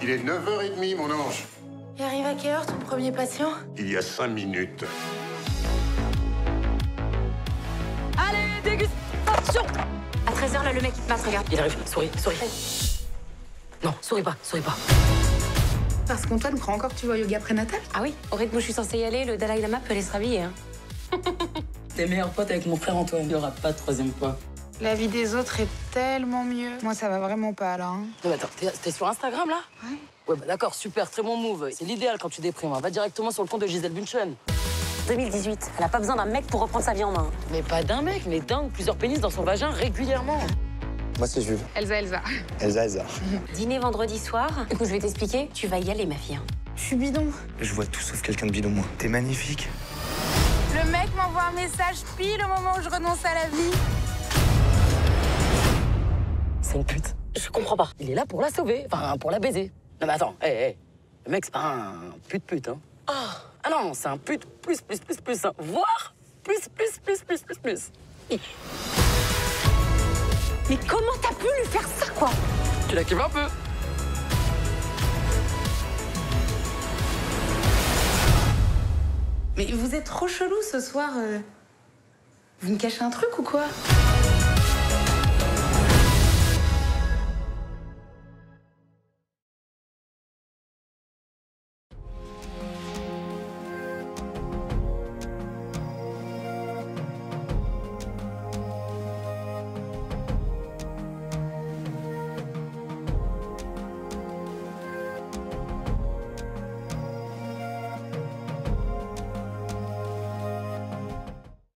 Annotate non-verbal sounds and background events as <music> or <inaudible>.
Il est 9h30, mon ange. Il arrive à quelle heure ton premier patient? Il y a 5 minutes. Allez, dégustation À 13h, là, le mec, il te masse, regarde. Il arrive, souris, souris. Non, souris pas, souris pas. Parce qu'Antoine croit encore que tu vas au yoga prénatal Ah oui, au rythme où je suis censée y aller, le Dalai Lama peut aller se rhabiller. Hein. <laughs> T'es meilleur pote avec mon frère Antoine. Il y aura pas de troisième fois. La vie des autres est tellement mieux. Moi, ça va vraiment pas, là. hein. Non, mais attends, t'es- t'es sur Instagram là? Ouais. Ouais, bah d'accord, super, très bon move. C'est l'idéal quand tu déprimes. hein. Va directement sur le compte de Gisèle Bunchen. 2018, elle a pas besoin d'un mec pour reprendre sa vie en main. Mais pas d'un mec, mais d'un ou plusieurs pénis dans son vagin régulièrement. Moi, c'est Jules. Elsa, Elsa. Elsa, Elsa. Dîner vendredi soir. Écoute, je vais t'expliquer. Tu vas y aller, ma fille. hein. Je suis bidon. Je vois tout sauf quelqu'un de bidon, moi. T'es magnifique. Le mec m'envoie un message pile au moment où je renonce à la vie. C'est une pute. Je comprends pas. Il est là pour la sauver, enfin pour la baiser. Non mais attends, hé, hé. Le mec, c'est pas un pute pute, hein. Ah, ah non, c'est un pute plus, plus, plus, plus, hein. Voire plus, plus, plus, plus, plus, plus. Mais comment t'as pu lui faire ça, quoi? Tu la kiffes un peu Mais vous êtes trop chelou ce soir. euh. Vous me cachez un truc ou quoi?